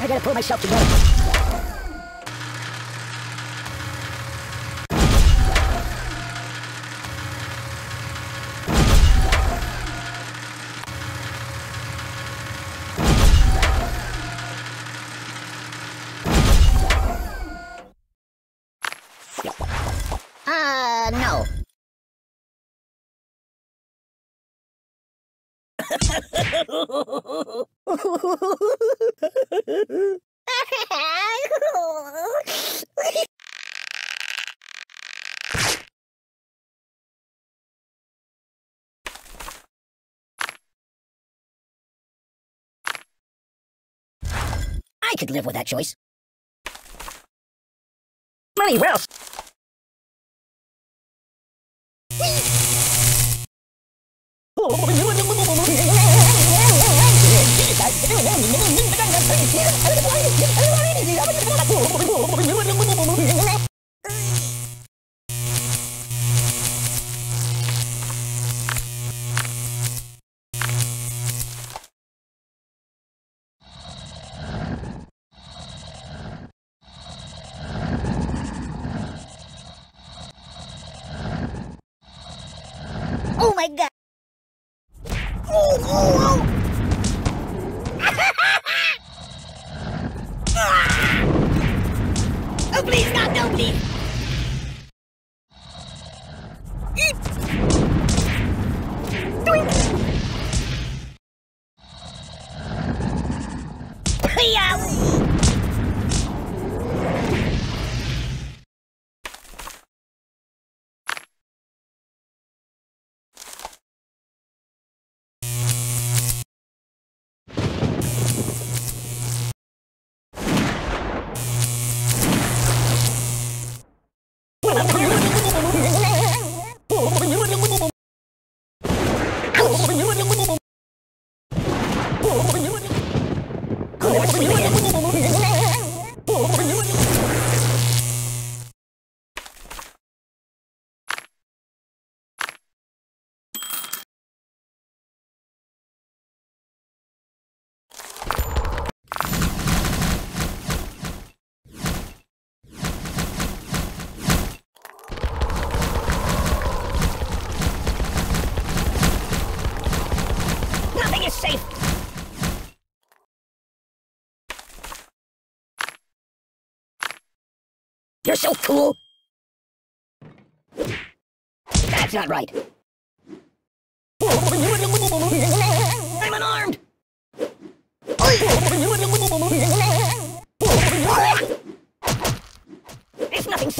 gotta pull myself together. Uh, no. I could live with that choice. Money, where Oh my god! Oh, oh, oh! Please, God, no, please! Nothing safe. You're so cool. That's not right. I'm unarmed. It's nothing.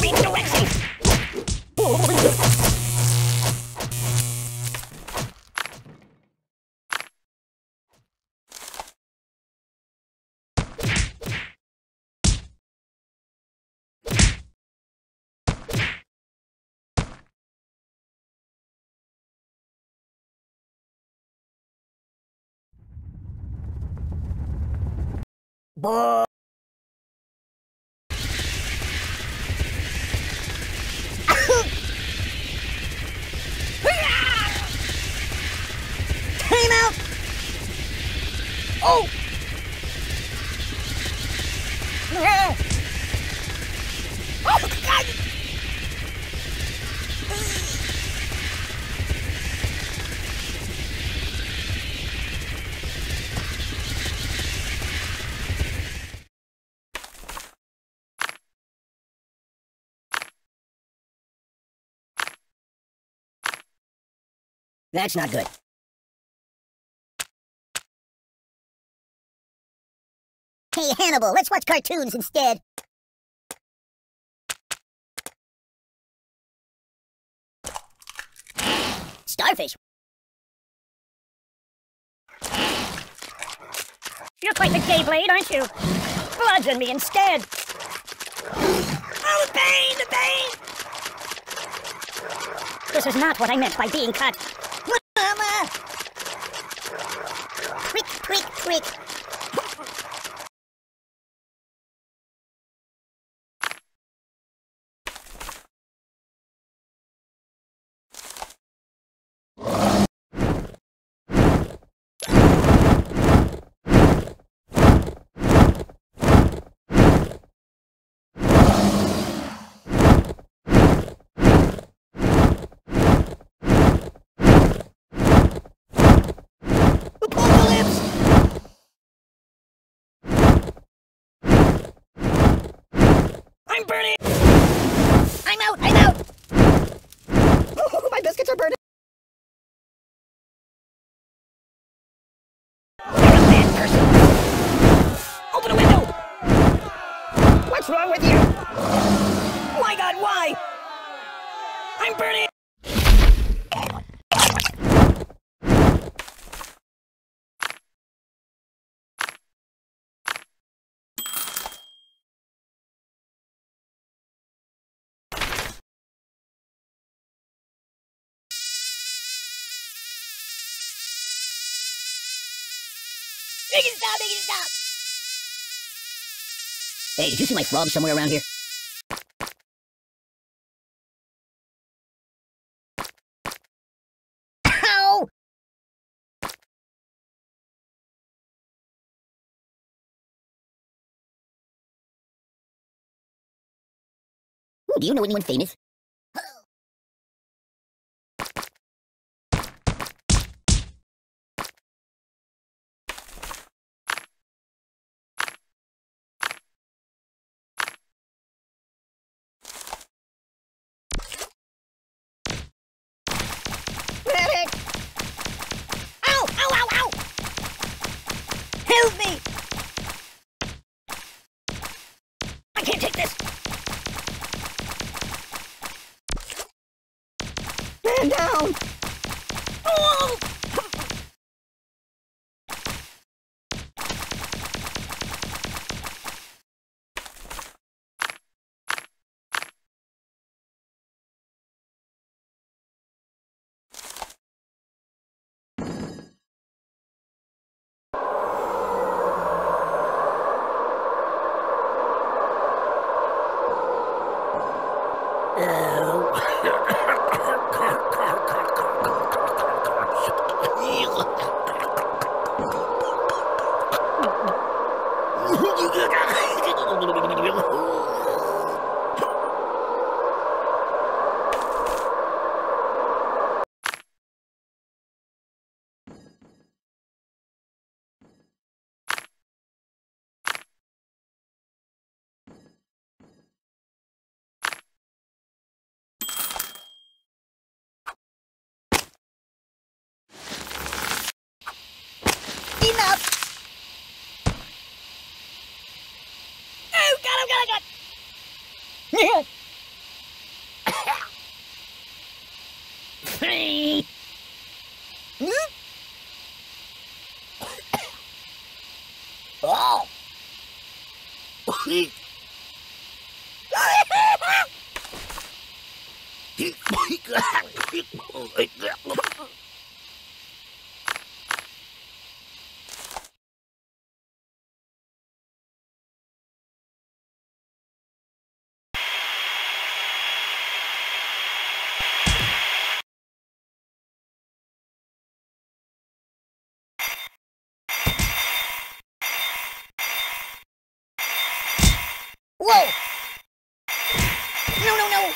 Redirection. Boy. Bơ. That's not good. Hey, Hannibal, let's watch cartoons instead. Starfish. You're quite the gay blade, aren't you? Bludgeon me instead. Oh, the pain, the pain! This is not what I meant by being cut. Burning! I'm out! I'm out! Oh, my biscuits are burning! You're a bad person! Open a window! What's wrong with you? My god, why? I'm burning! Make stop! Make stop! Hey, did you see my frog somewhere around here? Ow! Do you know anyone famous? Medic! Ow! Ow, ow, ow! Help me! I can't take this! Stand down! Oh! Enough! Oh, God, oh, God, oh, God! Hey. Hmm? Hmm? oh! Whoa! No, no, no!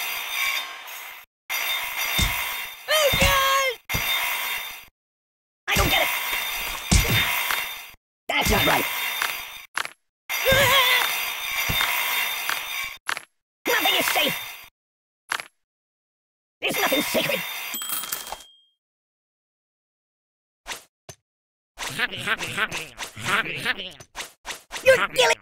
Oh, God! I don't get it! That's not right! Nothing is safe! There's nothing sacred! You're killing...